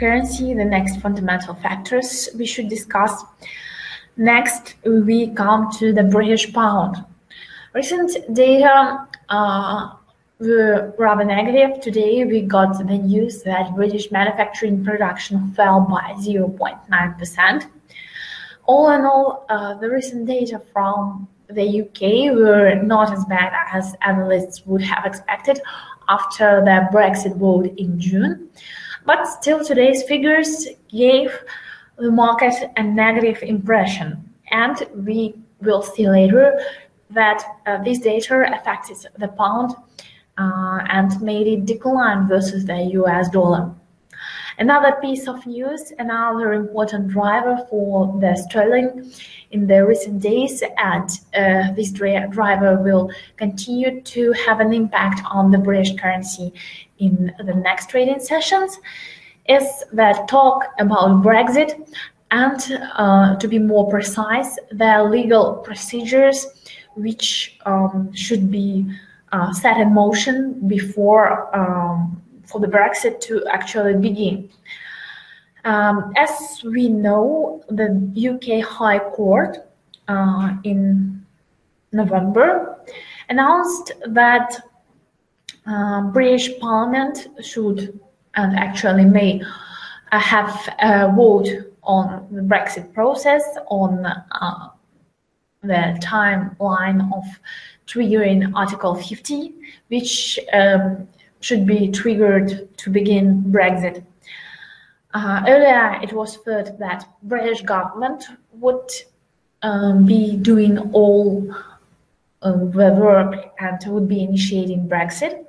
currency, the next fundamental factors we should discuss. Next, we come to the British pound. Recent data uh, were rather negative. Today, we got the news that British manufacturing production fell by 0.9%. All in all, uh, the recent data from the UK were not as bad as analysts would have expected after the Brexit vote in June. But still, today's figures gave the market a negative impression. And we will see later that uh, this data affected the pound uh, and made it decline versus the US dollar. Another piece of news, another important driver for the sterling in the recent days, and uh, this driver will continue to have an impact on the British currency in the next trading sessions, is the talk about Brexit and, uh, to be more precise, the legal procedures which um, should be uh, set in motion before um, for the Brexit to actually begin. Um, as we know, the UK High Court uh, in November announced that uh, British Parliament should and actually may uh, have a vote on the Brexit process, on uh, the timeline of triggering Article 50, which um, should be triggered to begin Brexit. Uh, earlier, it was thought that British government would um, be doing all uh, the work and would be initiating Brexit.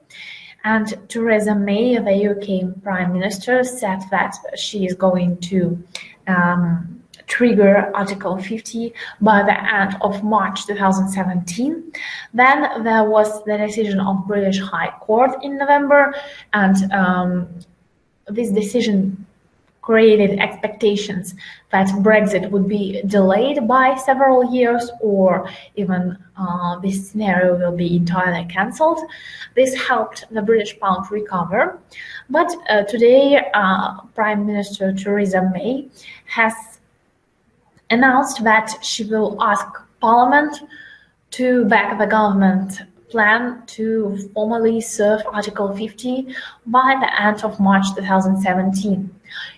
And Theresa May, the UK Prime Minister, said that she is going to um, trigger Article 50 by the end of March 2017. Then there was the decision of British High Court in November, and um, this decision created expectations that Brexit would be delayed by several years or even uh, this scenario will be entirely cancelled. This helped the British pound recover. But uh, today, uh, Prime Minister Theresa May has announced that she will ask Parliament to back the government plan to formally serve Article 50 by the end of March 2017.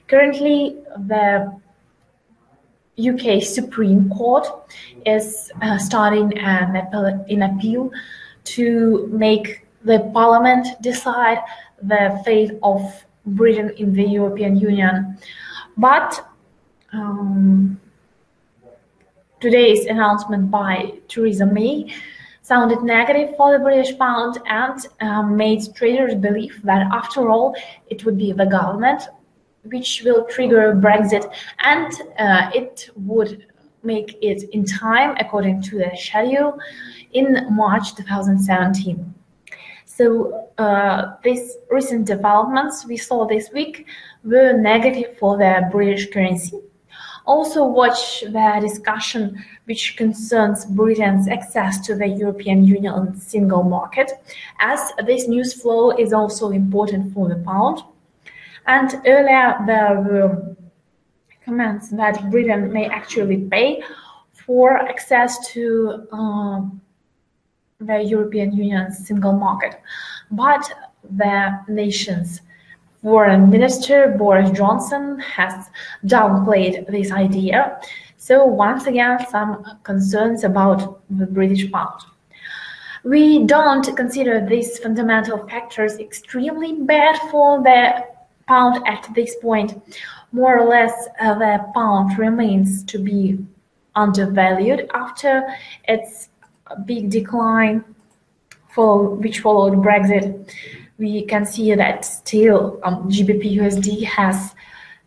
Currently, the UK Supreme Court is uh, starting an appeal, an appeal to make the Parliament decide the fate of Britain in the European Union. But um, today's announcement by Theresa May sounded negative for the British pound and um, made traders believe that after all, it would be the government which will trigger Brexit and uh, it would make it in time according to the schedule in March 2017. So uh, these recent developments we saw this week were negative for the British currency. Also watch the discussion which concerns Britain's access to the European Union single market, as this news flow is also important for the pound. And earlier there were comments that Britain may actually pay for access to um, the European Union single market. But the nations Foreign Minister Boris Johnson has downplayed this idea. So once again, some concerns about the British pound. We don't consider these fundamental factors extremely bad for the pound at this point. More or less, uh, the pound remains to be undervalued after its big decline which followed Brexit we can see that still um, GBP USD has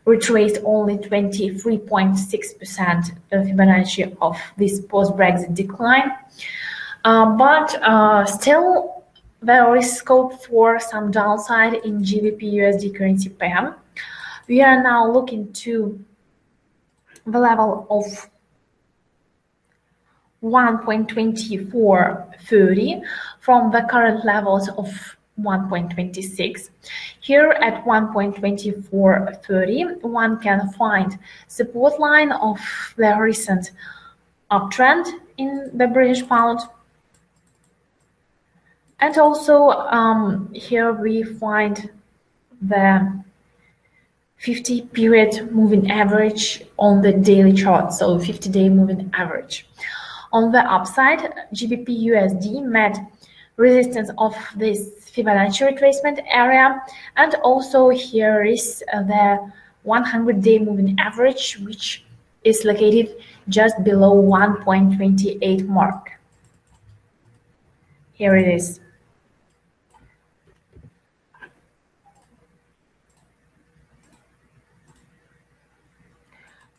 retraced only 23.6% the Fibonacci of this post-Brexit decline. Uh, but uh, still, there is scope for some downside in GBP USD currency pair. We are now looking to the level of 1.2430 from the current levels of 1.26. Here at 1.2430, one can find support line of the recent uptrend in the British pound. And also um, here we find the 50 period moving average on the daily chart, so 50 day moving average. On the upside, GBP USD met resistance of this Fibonacci retracement area, and also here is uh, the 100 day moving average, which is located just below 1.28 mark. Here it is.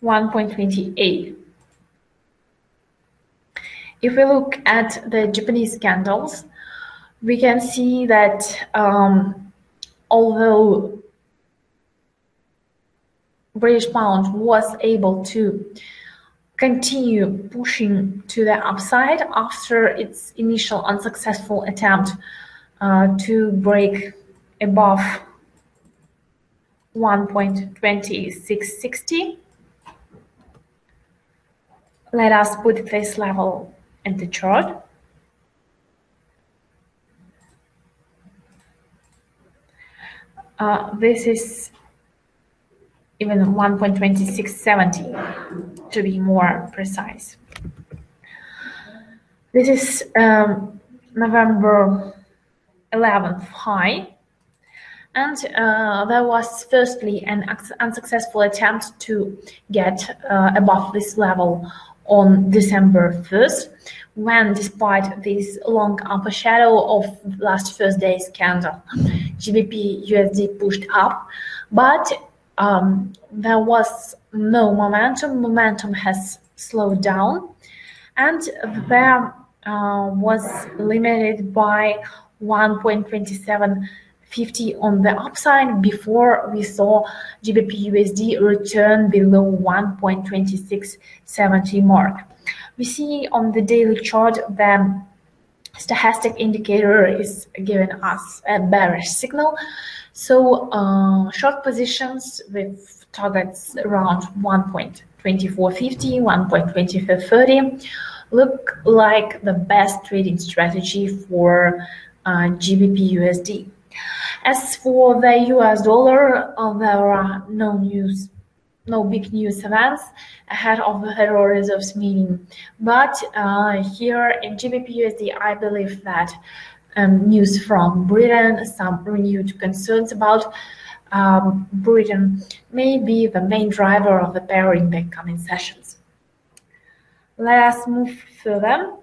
1.28. If we look at the Japanese candles, we can see that um, although British pound was able to continue pushing to the upside after its initial unsuccessful attempt uh, to break above 1.2660 let us put this level in the chart. Uh, this is even 1.2670 to be more precise. This is um, November 11th high. And uh, there was firstly an unsuccessful attempt to get uh, above this level on December 1st, when despite this long upper shadow of last Thursday's candle, GBP USD pushed up, but um, there was no momentum. Momentum has slowed down, and there uh, was limited by 1.27 50 on the upside before we saw GBP USD return below 1.2670 mark. We see on the daily chart the stochastic indicator is giving us a bearish signal. So uh, short positions with targets around 1.2450, 1.2430 look like the best trading strategy for uh, GBP USD. As for the US dollar, uh, there are no news, no big news events ahead of the Federal Reserve's meeting. But uh, here in GBPUSD, I believe that um, news from Britain, some renewed concerns about um, Britain may be the main driver of the pair in the coming sessions. Let us move further.